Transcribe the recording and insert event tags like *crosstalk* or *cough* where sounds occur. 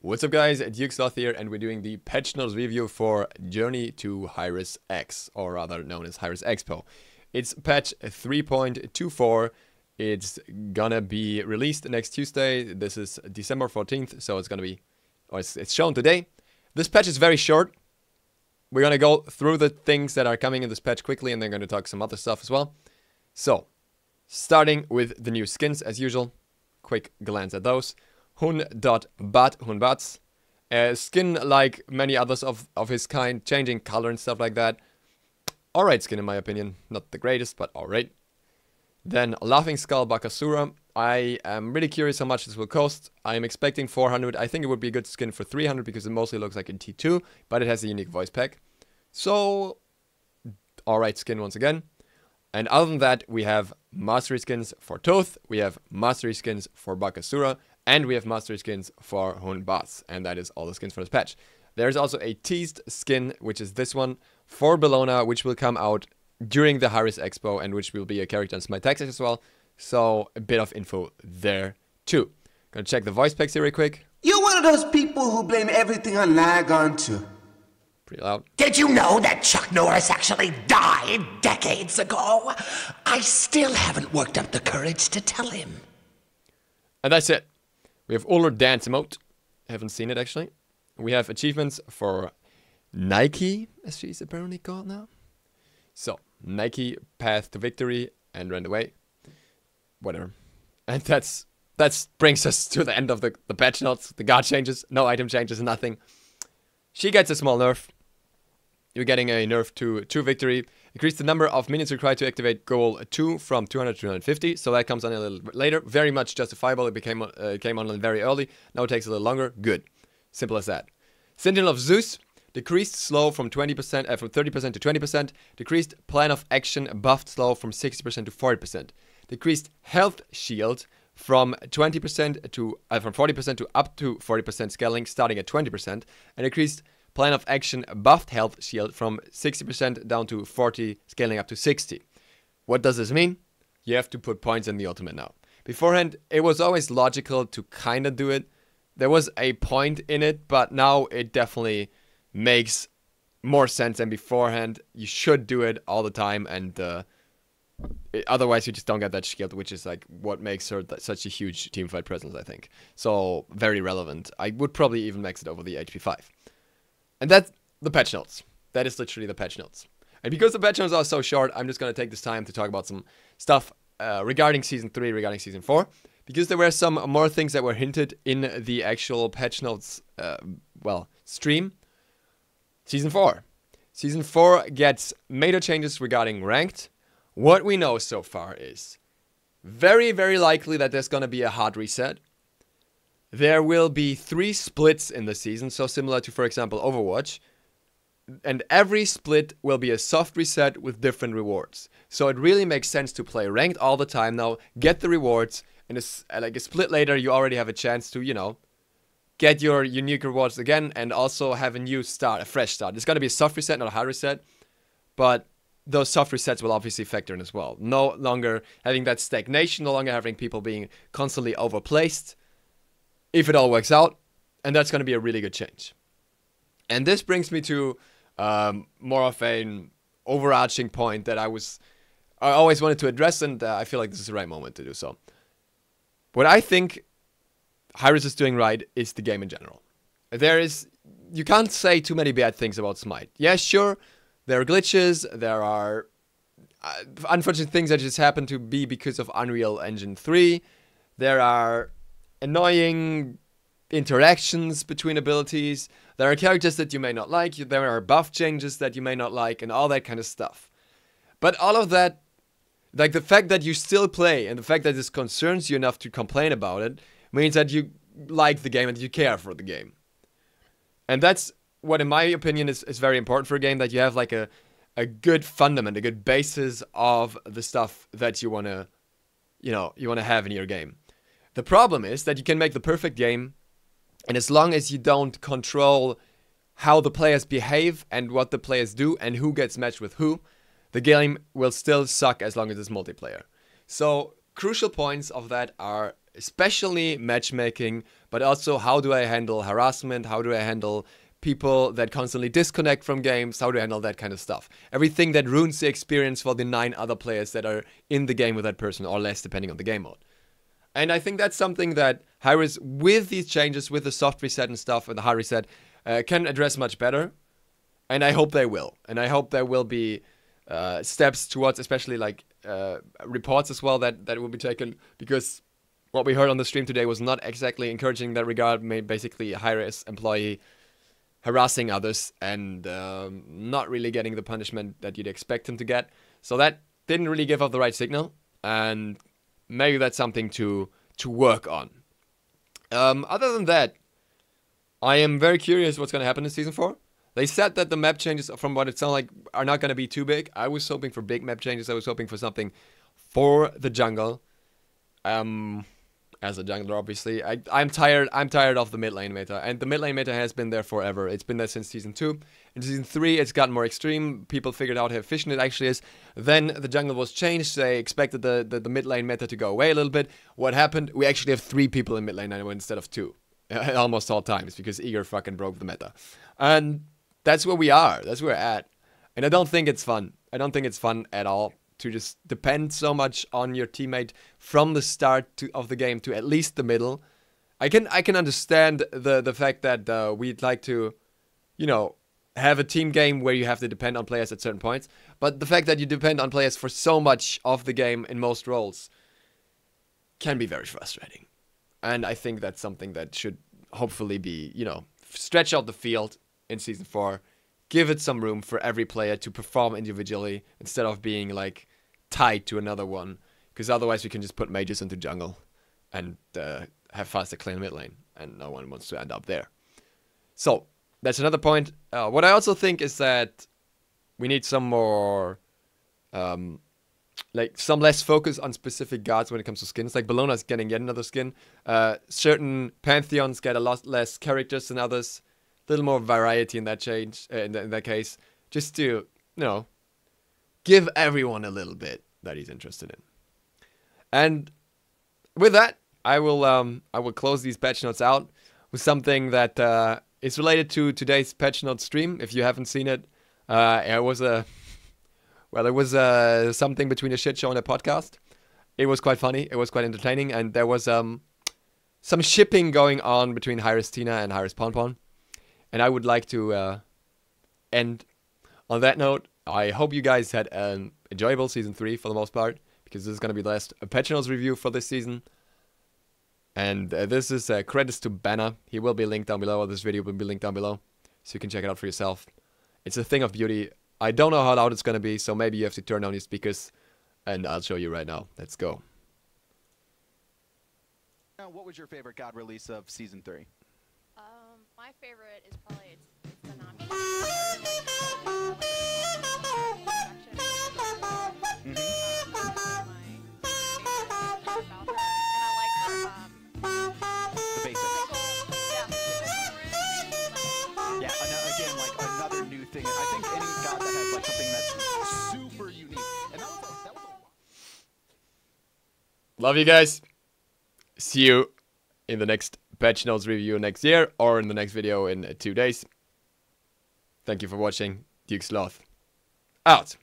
What's up guys, Duke Sloth here and we're doing the patch notes review for Journey to Hi-Rez X, or rather known as Hi-Rez Expo. It's patch 3.24, it's gonna be released next Tuesday, this is December 14th, so it's gonna be, or it's, it's shown today. This patch is very short, we're gonna go through the things that are coming in this patch quickly and then gonna talk some other stuff as well. So, starting with the new skins as usual, quick glance at those. Hun Batz, Hunbats. Uh, skin like many others of, of his kind, changing color and stuff like that. Alright skin in my opinion, not the greatest, but alright. Then Laughing Skull Bakasura. I am really curious how much this will cost. I am expecting 400. I think it would be a good skin for 300 because it mostly looks like a T2, but it has a unique voice pack. So, alright skin once again. And other than that, we have mastery skins for Thoth, we have mastery skins for Bakasura, and we have mastery skins for Hun Batz, and that is all the skins for this patch. There's also a teased skin, which is this one, for Bellona, which will come out during the Hi-Rez Expo, and which will be a character in Smite Tactics as well. So, a bit of info there, too. Gonna check the voice packs here real quick. You're one of those people who blame everything on Lagon too. Pretty loud. Did you know that Chuck Norris actually died decades ago? I still haven't worked up the courage to tell him. And that's it. We have Ullr Dance Emote. Haven't seen it actually. We have achievements for Nike, as she's apparently called now. So, Nike Path to Victory and Run Away. Whatever. And that's that brings us to the end of the, the patch notes. The guard changes, no item changes, nothing. She gets a small nerf. You're getting a nerf to 2 victory. Increase the number of minutes required to activate goal 2 from 200 to 250. So that comes on a little later. Very much justifiable. It became uh, came on very early. Now it takes a little longer. Good. Simple as that. Sentinel of Zeus. Decreased slow from 20% uh, from 30% to 20%. Decreased plan of action buffed slow from 60% to 40%. Decreased health shield from 20% to uh, from 40% to up to 40% scaling starting at 20% and decreased plan of action buffed health shield from 60% down to 40 scaling up to 60. What does this mean? You have to put points in the ultimate now. Beforehand, it was always logical to kind of do it. There was a point in it, but now it definitely makes more sense than beforehand. You should do it all the time, and uh, it, otherwise you just don't get that shield, which is like what makes her th- such a huge teamfight presence, I think. So very relevant. I would probably even max it over the HP five, and that's the patch notes. That is literally the patch notes. And because the patch notes are so short, I'm just gonna take this time to talk about some stuff uh, regarding season three, regarding season four, because there were some more things that were hinted in the actual patch notes, uh, well, stream. Season four. Season four gets major changes regarding ranked what we know so far is very, very likely that there's going to be a hard reset. There will be three splits in the season, so similar to, for example, Overwatch. And every split will be a soft reset with different rewards. So it really makes sense to play ranked all the time now, get the rewards, and a, uh, like a split later, you already have a chance to, you know, get your unique rewards again and also have a new start, a fresh start. It's going to be a soft reset, not a hard reset. But those soft resets will obviously factor in as well. No longer having that stagnation, no longer having people being constantly overplaced, if it all works out, and that's going to be a really good change. And this brings me to um, more of an overarching point that I was I always wanted to address, and uh, I feel like this is the right moment to do so. What I think Hi-Rez is doing right is the game in general. There is you can't say too many bad things about Smite. Yeah, sure there are glitches, there are uh, unfortunate things that just happen to be because of Unreal Engine 3. There are annoying interactions between abilities. There are characters that you may not like. There are buff changes that you may not like, and all that kind of stuff. But all of that, like the fact that you still play and the fact that this concerns you enough to complain about it, means that you like the game and you care for the game. And that's what in my opinion is, is very important for a game that you have like a a good fundament, a good basis of the stuff that you wanna you know, you wanna have in your game. The problem is that you can make the perfect game and as long as you don't control how the players behave and what the players do and who gets matched with who, the game will still suck as long as it's multiplayer. So crucial points of that are especially matchmaking, but also how do I handle harassment? How do I handle people that constantly disconnect from games? How do I handle that kind of stuff? Everything that ruins the experience for the nine other players that are in the game with that person, or less, depending on the game mode. And I think that's something that Hi-Rez, with these changes, with the soft reset and stuff, and the hard reset, uh, can address much better. And I hope they will. And I hope there will be uh, steps towards, especially like uh, reports as well, that, that will be taken. Because what we heard on the stream today was not exactly encouraging in that regard. Made basically a Hi-Rez employee harassing others and um, not really getting the punishment that you'd expect him to get. So that didn't really give off the right signal. And maybe that's something to to work on. Um, other than that, I am very curious what's going to happen in season four. They said that the map changes, from what it sounds like, are not going to be too big. I was hoping for big map changes. I was hoping for something for the jungle. Um, as a jungler, obviously, I, I'm tired. I'm tired of the mid lane meta, and the mid lane meta has been there forever. It's been there since season two. In season three, it's gotten more extreme. People figured out how efficient it actually is. Then the jungle was changed. They expected the, the, the mid lane meta to go away a little bit. What happened? We actually have three people in mid lane now instead of two, *laughs* almost all times because Eager fucking broke the meta, and that's where we are. That's where we're at, and I don't think it's fun. I don't think it's fun at all to just depend so much on your teammate from the start to, of the game to at least the middle. I can I can understand the the fact that uh, we'd like to, you know, have a team game where you have to depend on players at certain points, but the fact that you depend on players for so much of the game in most roles can be very frustrating. And I think that's something that should hopefully be, you know, stretch out the field in season 4 give it some room for every player to perform individually instead of being like tied to another one. Because otherwise, we can just put mages into jungle and uh, have faster clean mid lane, and no one wants to end up there. So that's another point. Uh, what I also think is that we need some more, um, like some less focus on specific guards when it comes to skins. Like Bellona's getting yet another skin. Uh, certain pantheons get a lot less characters than others A little more variety in that change uh, in, in that case, just to you know give everyone a little bit that he's interested in. And with that, I will um I will close these patch notes out with something that uh, is related to today's patch note stream. If you haven't seen it, uh, it was a well, it was uh, something between a shit show and a podcast. It was quite funny. It was quite entertaining, and there was um some shipping going on between Hi-Rez Tina and Hi-Rez Ponpon. And I would like to uh, end on that note. I hope you guys had an enjoyable season three for the most part, because this is going to be the last patch notes review for this season. And uh, this is uh, credits to Banna. He will be linked down below, or this video will be linked down below, so you can check it out for yourself. It's a thing of beauty. I don't know how loud it's going to be, so maybe you have to turn on your speakers, and I'll show you right now. Let's go. Now, what was your favorite God release of season three? Um, my favorite is probably it's, it's Love you guys. See you in the next patch notes review next year or in the next video in two days. Thank you for watching. Duke Sloth. Out.